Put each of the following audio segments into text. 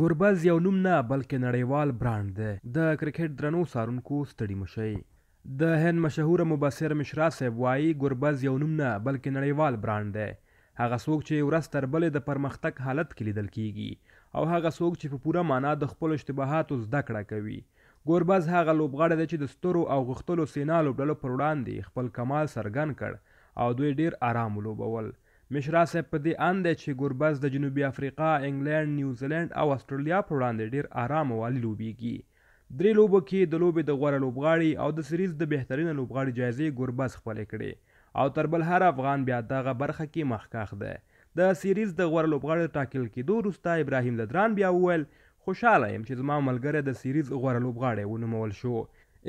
ګوربز یو نوم نه، بلکې نړیوال برانډ دی. د کرکټ درنو څارونکو، ستړي مه شئ. د هند مشهور مبصر مشرا صاحب وايي، ګوربز یو نوم نه، بلکې نړیوال برانډ دی. هغه څوک چې ورځ تر بلې د پرمختګ حالت کې لیدل کېږي او هغه څوک چې په پوره مانا د خپلو اشتباهاتو زده کړه کوي. ګوربز هغه لوبغاړی دی چې د سترو او غښتلو سینا لوبډلو پر وړاندې خپل کمال څرګند کړ او دوی ډېر ارام ولوبول. مشرا صاحب په دې اند دی چې ګربز د جنوبي افریقا، انګلینډ، نیوزیلینډ او اسټرالیا پر وړاندې ډېر ارام والي لوبېږي. درې لوبو کې د لوبې د غوره لوبغاړي او د سریز د بهترینه لوبغاړي جایزې ګربز خپلې کړې او تر بل هر افغان بیا دغه برخه کې مخکښ دی. د سریز د غوره لوبغاړي له ټاکل کېدو وروسته ابراهیم ځدران بیا وویل، خوشحاله یم چې زما ملګری د سیریز غوره لوبغاړی ونومول شو.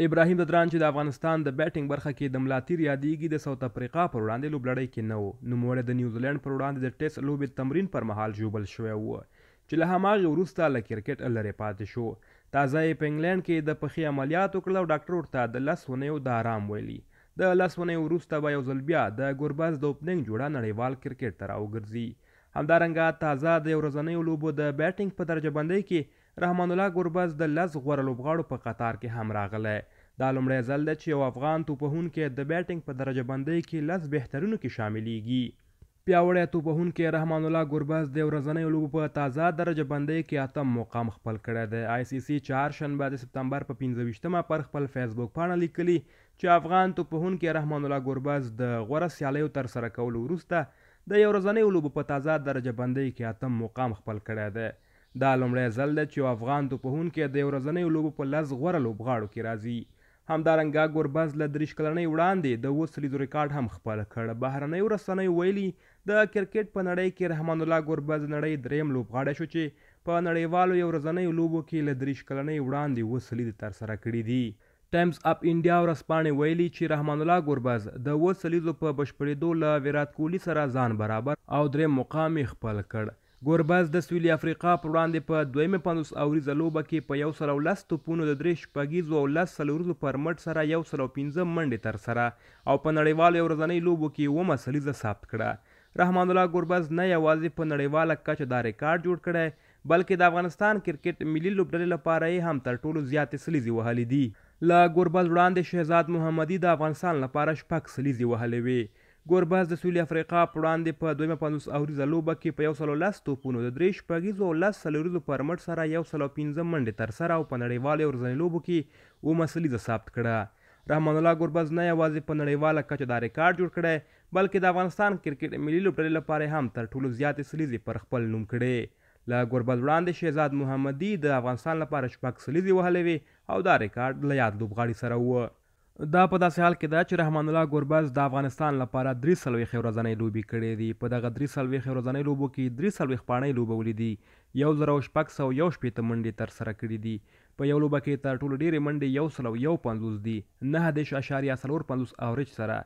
ابراهیم ځدران چې د افغانستان د بیټنګ برخه کې د ملا تیر یادیږي، د ساوت افریقا پر وړاندې لوبلړۍ کې نه و. نوموړی د نیوزیلنډ پر وړاندې د ټیسټ لوبې تمرین پر مهال ژوبل شوی و، چې له هماغې وروسته له کرکټ لرې پاتې شو. تازه یې په انګلینډ کې د پښې عملیات وکړل او ډاکټر ورته د لس اونیو د ارام ویلي. د لس اونیو وروسته به یو ځل بیا د ګربز د اوپننګ جوړه نړیوال کرکټ ته راوګرځي. همدارنګه تازه د یو ورځنیو لوبو د بیټنګ په درجه بندۍ کې رحمان الله ګربز د لس غوره لوبغاړو په قطار کې هم راغلی. دا لومړی ځل دی چې یو افغان توپوهونکی د بیټنګ په درجه بندۍ کې لس بهترینو کې شاملېږي. پیاوړی توپوهونکی رحمان الله ګربز د ورځنیو لوبو په تازه درجه بندۍ کې اتم مقام خپل کړی دی. آی سي سي چهار شنبه د سپتمبر په پنځه ویشت مه پر خپل فېسبوک پاڼه لیکلي چې افغان توپوهونکی رحمان الله ګربز د غوره سیالیو ترسره کولو وروسته د یو ورځنیو لوبو په تازه درجه بندۍ کې اتم مقام خپل کړی دی. دا لومړی ځل دی چې یو افغان توپوهونکی د یو ورځنیو لوبو په لس غوره لوبغاړو کې راځي. همدارنګه ګوربز له دریش کلنۍ وړاندې د اووه سلیزو ریکارډ هم خپل کړ. بهرنیو رسنیو ویلي، د کرکټ په نړۍ کې رحمان الله ګوربز د نړۍ درېیم لوبغاړی شو چې په نړیوالو یو ورځنیو لوبو کې له دریش کلنۍ وړاندې اووه سلیزې ترسره کړې دي. ټایمز اپ انډیا ورځپاڼې ویلي، چې رحمان الله ګربز د اووه سلیزو په بشپړېدو له ویرات کولي سره ځان برابر او درېیم مقام یې خپل کړ. ګربز د سویلي افریقا پر وړاندې په دویمه پنځوس اوریزه لوبه کې په یو سل او لس توپونو د درې شپږیزو او لس څلوریزو فارمټ سره یو سل او پنځه منډې ترسره او په نړیوالو یو ورځنۍ لوبو کې اوومه سلیزه ثبت کړه. رحمان الله ګربز نه یوازې په نړیواله کچه دا ریکارډ جوړ کړی، بلکې د افغانستان کرکټ ملي لوبډلې لپاره یې هم تر ټولو زیاتې سلیزې وهلې دي. له ګوربز وړاندې شهزاد محمدي د افغانستان لپاره شپږ سلیزې وهلې وې. ګوربز د سویلي افریقا پر وړاندې په دویمه پنځوس اوریزه لوبه کې په یو سلو لس توپونو د درې شپږیزو او لس څلوریزو فرمټ سره یو سلو پنځه منډې ترسره او په نړیوالو ورځنیو لوبو کې اومه سلیزه ثبت کړه. رحمن الله ګوربز نه یوازې په نړیواله کچه دا ریکارډ جوړ کړی، بلکې د افغانستان کرکټ ملي لوبډلې لپاره یې هم تر ټولو زیاتې سلیزې پر خپل نوم کړې. له ګوربز وړاندې شهزاد محمدي د افغانستان لپاره شپږ سلیزې وهلې وې او دا ریکارډ له یاد لوبغاړي سره و. دا په داسې حال کې ده چې رحمان الله ګوربز د افغانستان لپاره دري څلوېښې ورځنۍ لوبې کړې دي. په دغه دري څلوېښې ورځنۍ لوبو کې یې دري څلوېښت پاڼۍ لوبولي دي، یو زر او شپږ سوه یو شپېته منډې تر سره کړي دي. په یو لوبه کې یې تر ټولو ډېرې منډې یو سل او یو پنځوس دي، نهه دېرش اعشاریه څلور پنځوس اوریج سره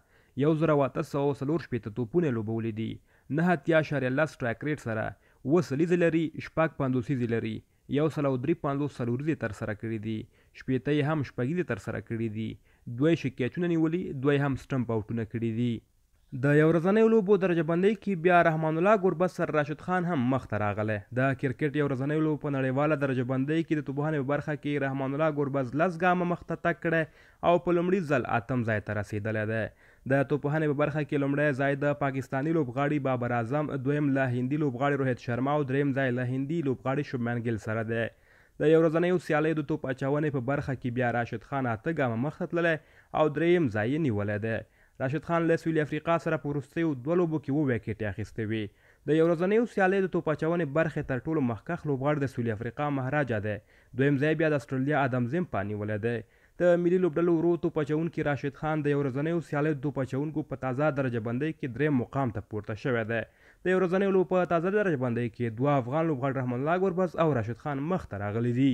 یو زره او اته سوه او څلور شپېته توپونه یې لوبولي دي، نهه اتیا اعشاریه لس سټرایک ریټ سره، اووه سلیزې لري، شپږ پنځوسیزې لري، یو سل او درې پنځوس څلوریزې یې ترسره کړي دي، شپېته یې هم شپږیزې ترسره کړي دي، دوه یې شک کیچونه نیولي، دوه یې هم سټمپ اوټونه کړي دي. د یو ورځنیو لوبو درجه بندۍ کې بیا رحمان الله ګربز سره راشد خان هم مخ ته راغلی. د کرکټ یو ورځنیو لوبو په نړیواله درجه بندۍ کې د توپوهنې په برخه کې رحمان الله ګربز لس ګامه مخ ته تګ کړی، او په لومړي ځل اتم ځای ته رسېدلی دی. د توپوهنې په برخه کې لومړی ځای د پاکستاني لوبغاړي بابر اعظم، دویم له هندي لوبغاړي روهیت شرما او درېیم ځای له هندي لوبغاړي شبمن ګل سره دی. د یو ورځنیو سیالیو د توپ اچونې په برخه کې بیا راشد خان اته ګامه مخته تللی او درېیم ځای یې نیولی دی. راشد خان له سویلي افریقا سره په وروستیو دوه لوبو کې اووه وېکټې اخیستې وې. د یو ورځنیو سیالیو د توپ اچونې برخې تر ټولو مخکښ لوبغاړی د سویلي افریقا مهراجا دی، دویم ځای بیا د اسټرلیا ادم زیمپا نیولی دی. د ملي لوبډلو ورو توپ اچوونکي راشد خان د یو ورځنیو سیالیو د توپ اچوونکو په تازه درجه بندۍ کې درېیم مقام ته پورته شوی دی. د یو ورځنیو لوبو په تازه درجه بندۍ کې دوه افغان لوبغاړي رحمن الله ګربز او راشد خان مخ ته راغلي دي.